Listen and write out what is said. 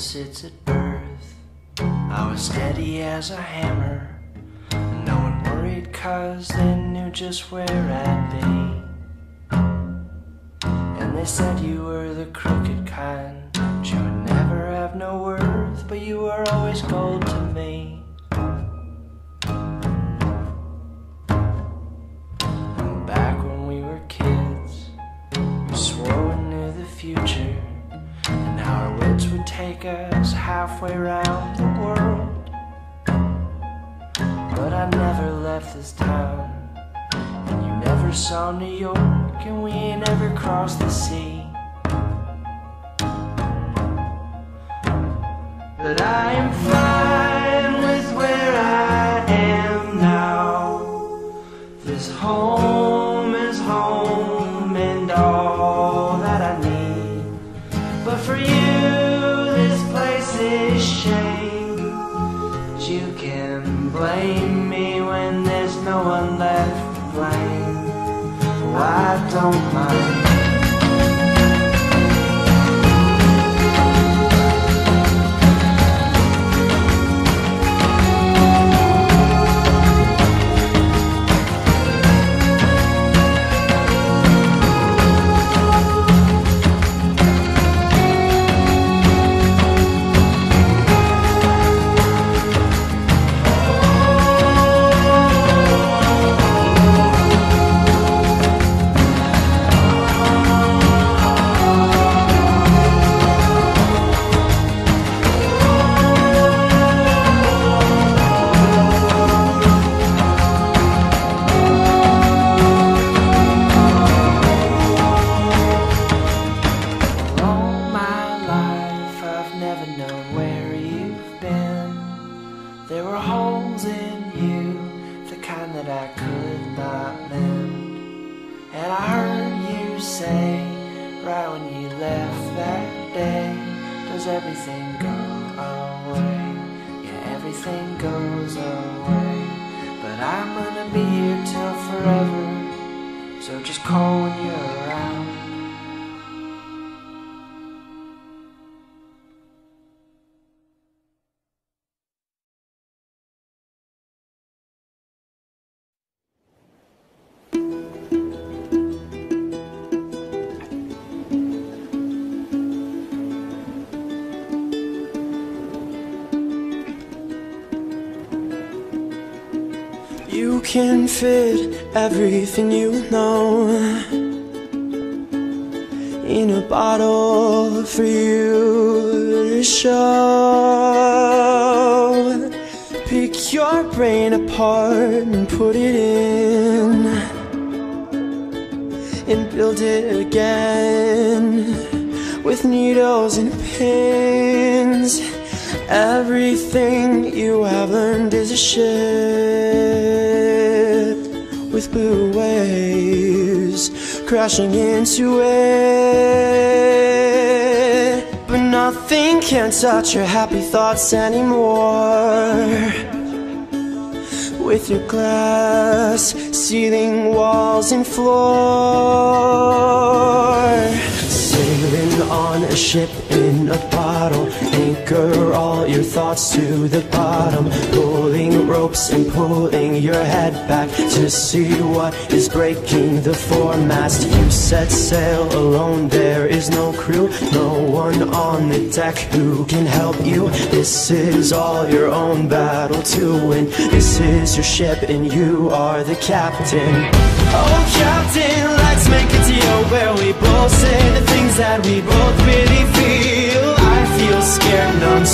opposites at birth. I was steady as a hammer. No one worried cause they knew just where I'd be. And they said you were the crooked kind. that You would never have no worth, but you were always gold take us halfway around the world. But I never left this town. And you never saw New York, and we ain't ever crossed the sea. But I don't mind. Everything go away? Yeah, everything goes away. But I'm gonna be here till forever, so just call when you're around. You can fit everything you know in a bottle for you to show. Pick your brain apart and put it in and build it again with needles and pins. Everything you have learned is a ship blue waves crashing into it. But nothing can touch your happy thoughts anymore. With your glass ceiling, walls, and floor. Sailing on a ship in a bottle anchor all your thoughts to the bottom ropes and pulling your head back To see what is breaking the foremast. You set sail alone, there is no crew No one on the deck who can help you. This is all your own battle to win. This is your ship and you are the captain. Oh captain, let's make a deal Where we both say the things that we both really feel. I feel scared, numb,